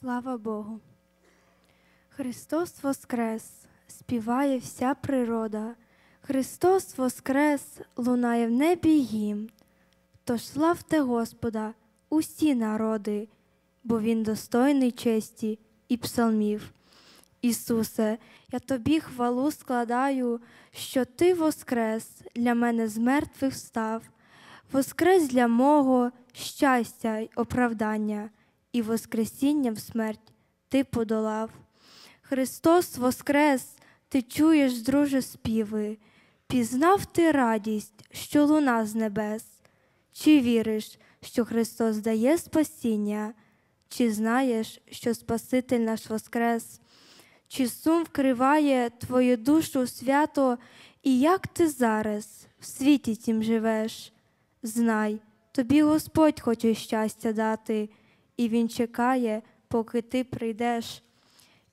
Слава Богу. Христос Воскрес, співає вся природа. Христос Воскрес, лунає в небі гімн. Тож славте Господа, усі народи, бо Він достойний честі і псалмів. Ісусе, я тобі хвалу складаю, що Ти воскрес для мене з мертвих встав, воскрес для мого щастя й оправдання, і воскресінням смерть Ти подолав. Христос воскрес, ти чуєш, друже, співи, пізнав ти радість, що луна з небес. Чи віриш, що Христос дає спасіння, чи знаєш, що Спаситель наш воскрес? Чи сум вкриває твою душу свято, і як ти зараз в світі тім живеш? Знай, тобі Господь хоче щастя дати, і Він чекає, поки ти прийдеш.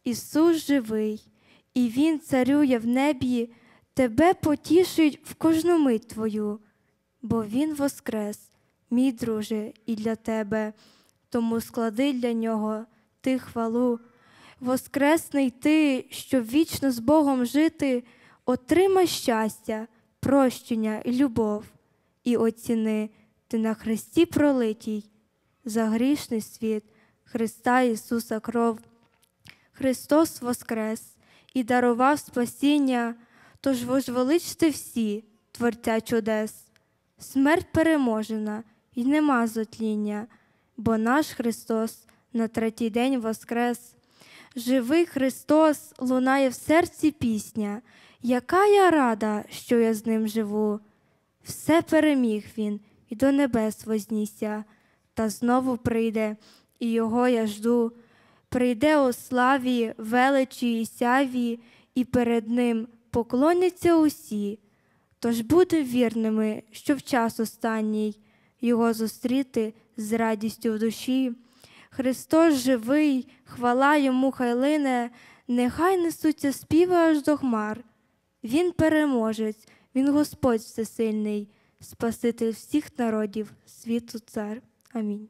Ісус живий, і Він царює в небі, тебе потішить в кожну мить твою, бо Він воскрес, мій друже, і для тебе, тому склади для нього ти хвалу. Воскресний ти, щоб вічно з Богом жити, отримай щастя, прощення і любов, і оціни ти на Христі пролитій, за грішний світ Христа Ісуса кров. Христос воскрес і дарував спасіння, тож возвеличте всі, Творця чудес. Смерть переможена і нема зотління, бо наш Христос на третій день воскрес. Живий Христос лунає в серці пісня, яка я рада, що я з ним живу. Все переміг він і до небес вознісся, та знову прийде, і його я жду. Прийде у славі, величі і сяві, і перед ним поклоняться усі. Тож будемо вірними, що в час останній його зустріти з радістю в душі. Христос живий, хвала йому хай лине, нехай несуться співи аж до хмар. Він переможець, він Господь всесильний, Спаситель всіх народів, світу цар. Амінь.